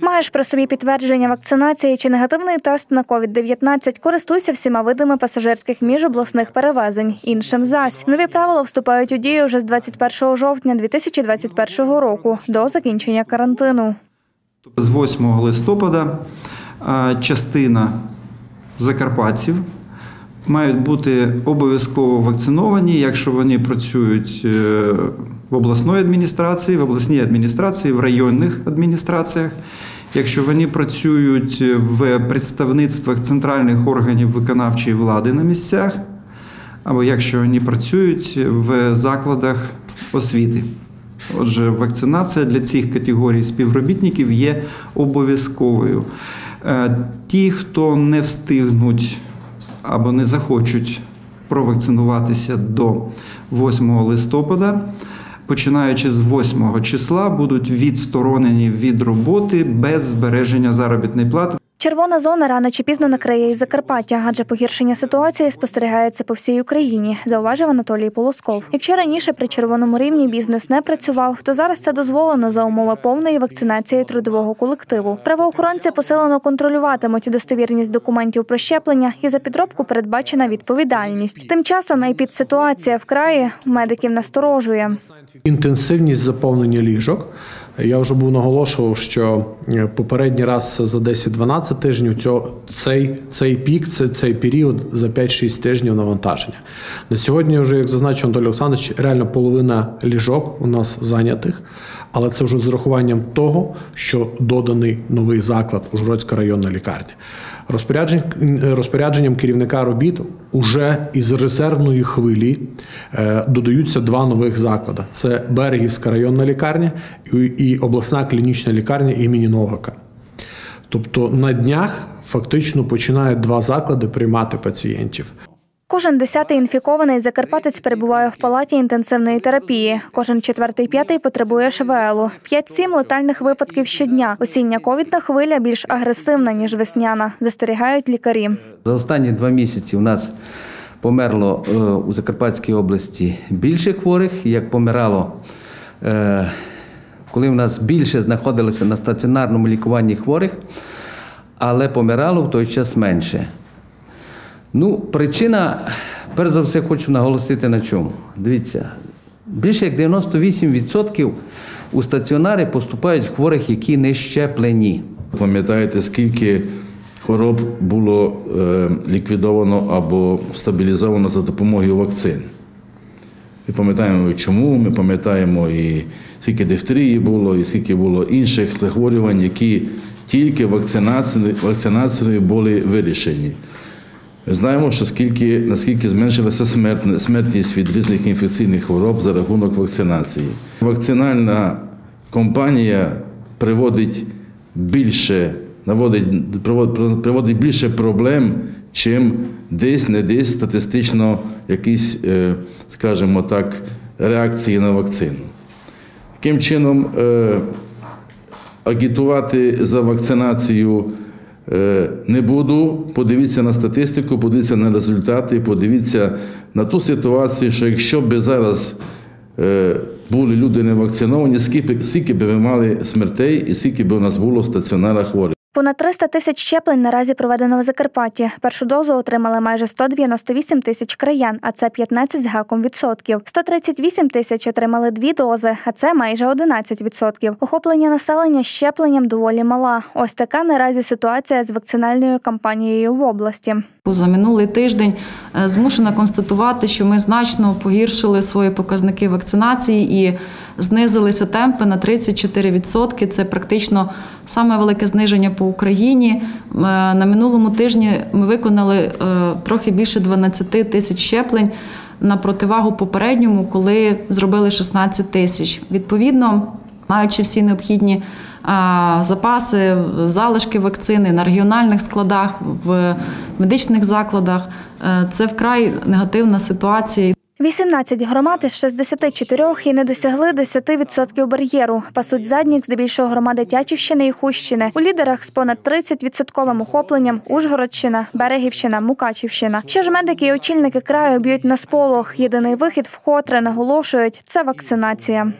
Маєш при собі підтвердження вакцинації чи негативний тест на COVID-19, користуйся всіма видами пасажирських міжобласних перевезень. Іншим зась. Нові правила вступають у дію вже з 21 жовтня 2021 року до закінчення карантину. З 8 листопада частина закарпатців мають бути обов'язково вакциновані, якщо вони працюють е, в обласної адміністрації, в обласній адміністрації, в районних адміністраціях. Якщо вони працюють в представництвах центральних органів виконавчої влади на місцях, або якщо вони працюють в закладах освіти. Отже, вакцинація для цих категорій співробітників є обов'язковою. Е, Ті, хто не встигнуть або не захочуть провакцинуватися до 8 листопада, починаючи з 8 числа, будуть відсторонені від роботи без збереження заробітної плати. Червона зона рано чи пізно накриє і Закарпаття, адже погіршення ситуації спостерігається по всій Україні, зауважив Анатолій Полосков. Якщо раніше при червоному рівні бізнес не працював, то зараз це дозволено за умови повної вакцинації трудового колективу. Правоохоронці посилено контролюватимуть достовірність документів про щеплення і за підробку передбачена відповідальність. Тим часом епідситуація в краї медиків насторожує. Інтенсивність заповнення ліжок. Я вже був наголошував, що е, попередній раз за 10-12 тижнів цього, цей, цей пік, це, цей період за 5-6 тижнів навантаження. На сьогодні, вже, як зазначив Анатолій Олександрович, реально половина ліжок у нас зайнятих, але це вже з урахуванням того, що доданий новий заклад Ужгородська районна лікарня. Розпоряджень, розпорядженням керівника робіт уже із резервної хвилі е, додаються два нових заклади: це Берегівська районна лікарня і, обласна клінічна лікарня імені Новака. Тобто на днях фактично починають два заклади приймати пацієнтів. Кожен десятий інфікований закарпатець перебуває в палаті інтенсивної терапії. Кожен четвертий п'ятий потребує ШВЛу. 5-7 летальних випадків щодня. Осіння ковідна хвиля більш агресивна ніж весняна, застерігають лікарі. За останні два місяці у нас померло е, у Закарпатській області більше хворих, як помирало, е, коли у нас більше знаходилося на стаціонарному лікуванні хворих, але помирало в той час менше. Ну, причина, перш за все, хочу наголосити на чому. Дивіться, більше як 98% у стаціонари поступають хворих, які не щеплені. Пам'ятаєте, скільки хвороб було е, ліквідовано або стабілізовано за допомогою вакцин? Ми пам'ятаємо, чому, ми пам'ятаємо і скільки дифтерії було, і скільки було інших захворювань, які тільки вакцинацією, вакцинацією були вирішені. Ми знаємо, що скільки, наскільки зменшилася смерть, смертність від різних інфекційних хвороб за рахунок вакцинації. Вакцинальна компанія приводить більше, наводить, приводить, більше проблем, чим десь не десь статистично якісь, е, скажімо так, реакції на вакцину. Таким чином, е, агітувати за вакцинацію. Е, не буду. Подивіться на статистику, подивіться на результати, подивіться на ту ситуацію, що якщо б зараз е, були люди не вакциновані, скільки, б ми мали смертей і скільки б у нас було стаціонара хворих. Понад 300 тисяч щеплень наразі проведено в Закарпатті. Першу дозу отримали майже 198 тисяч краян, а це 15 з гаком відсотків. 138 тисяч отримали дві дози, а це майже 11 відсотків. Охоплення населення щепленням доволі мала. Ось така наразі ситуація з вакцинальною кампанією в області. За минулий тиждень е, змушена констатувати, що ми значно погіршили свої показники вакцинації і знизилися темпи на 34%. Це практично саме велике зниження по Україні. Е, На минулому тижні ми виконали е, трохи більше 12 тисяч щеплень на противагу попередньому, коли зробили 16 тисяч. Відповідно, маючи всі необхідні запаси, залишки вакцини на регіональних складах, в медичних закладах, е, це вкрай негативна ситуація. 18 громад із 64 і не досягли 10% бар'єру. Пасуть задніх здебільшого громади Тячівщини і Хущини. У лідерах з понад 30% охопленням Ужгородщина, Берегівщина, Мукачівщина. Що ж медики і очільники краю б'ють на сполох. Єдиний вихід вкотре наголошують це вакцинація.